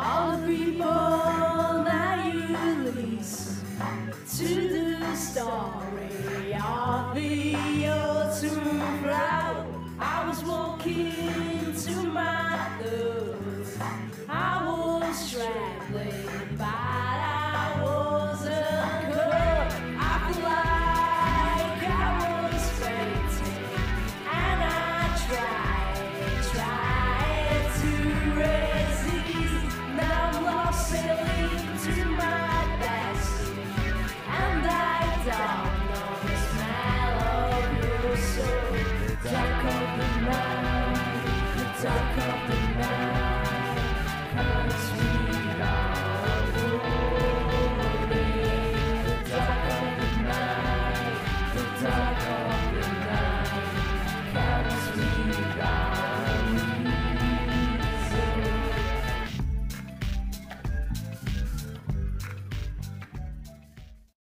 All the people that you release to the story of the ocean crowd. I was walking. nothing.